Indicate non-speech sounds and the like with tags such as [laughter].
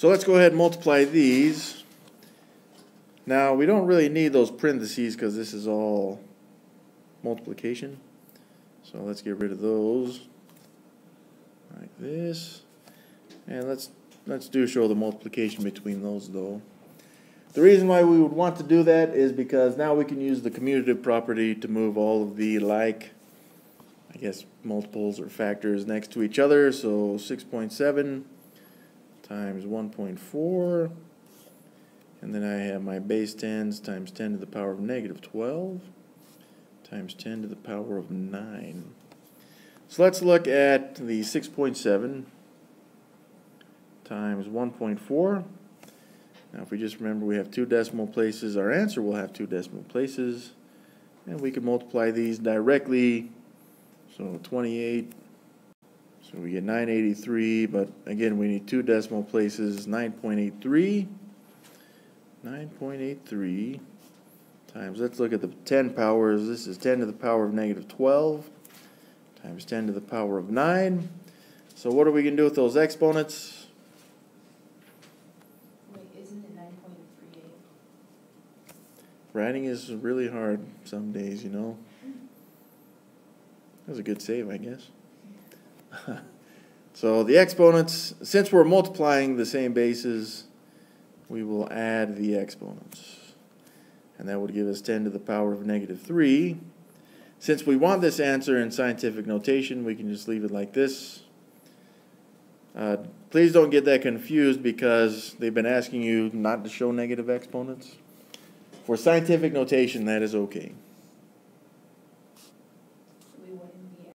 So let's go ahead and multiply these. Now, we don't really need those parentheses because this is all multiplication. So let's get rid of those like this. And let's let's do show the multiplication between those though. The reason why we would want to do that is because now we can use the commutative property to move all of the like, I guess, multiples or factors next to each other. So 6.7 times 1.4. And then I have my base 10s times 10 to the power of negative 12 times 10 to the power of 9. So let's look at the 6.7 times 1.4. Now if we just remember we have two decimal places, our answer will have two decimal places. And we can multiply these directly. So 28, so we get 983, but again we need two decimal places, 9.83. 9.83 times, let's look at the 10 powers, this is 10 to the power of negative 12 times 10 to the power of 9. So what are we going to do with those exponents? Writing is really hard some days, you know. That was a good save, I guess. [laughs] so the exponents, since we're multiplying the same bases, we will add the exponents. And that would give us 10 to the power of negative 3. Since we want this answer in scientific notation, we can just leave it like this. Uh, please don't get that confused because they've been asking you not to show negative exponents. For scientific notation, that is okay.